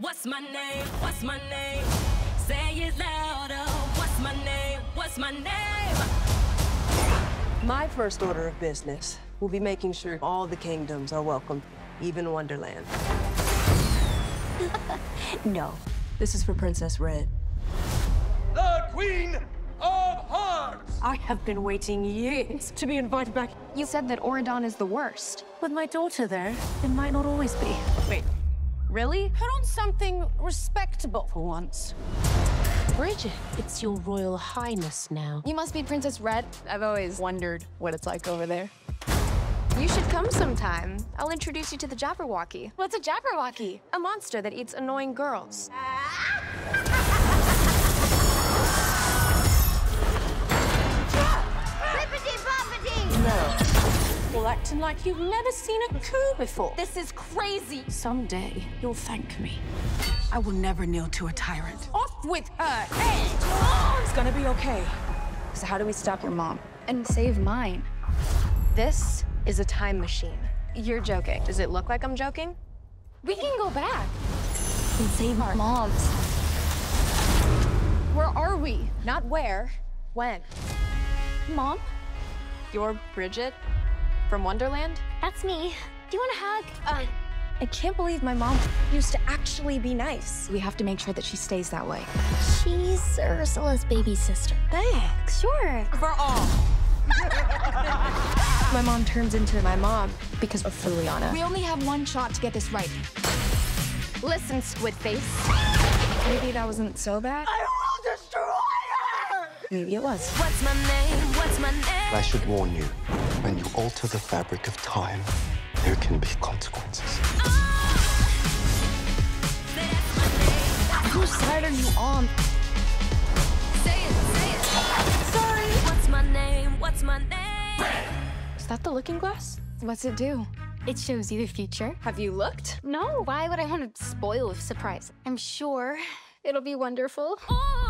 What's my name? What's my name? Say it louder. What's my name? What's my name? My first order of business will be making sure all the kingdoms are welcome, even Wonderland. No. This is for Princess Red. The Queen of Hearts! I have been waiting years to be invited back. You said that Auradon is the worst. With my daughter there, it might not always be. Wait, really? Put on something respectable for once. Bridget, it's your royal highness now. You must be Princess Red. I've always wondered what it's like over there. You should come sometime. I'll introduce you to the Jabberwocky. What's a Jabberwocky? A monster that eats annoying girls. Well, acting like you've never seen a coup before. This is crazy. Someday, you'll thank me. I will never kneel to a tyrant. Off with her head! It's gonna be okay. So how do we stop your mom? And save mine. This is a time machine. You're joking. Does it look like I'm joking? We can go back and save our moms. Where are we? Not where, when. Mom? You're Bridget from Wonderland? That's me. Do you want a hug? Uh, I can't believe my mom used to actually be nice. We have to make sure that she stays that way. She's Ursula's baby sister. Thanks. Sure. For all. my mom turns into my mom Because of Uliana. We only have one shot to get this right. Listen, Squid Face. Maybe that wasn't so bad. Maybe it was. What's my name? What's my name? I should warn you, when you alter the fabric of time, there can be consequences. Say that's my name. Whose side are you on? Say it, say it. Sorry. What's my name? What's my name? Is that the looking glass? What's it do? It shows you the future. Have you looked? No, why would I want to spoil a surprise? I'm sure it'll be wonderful. Oh,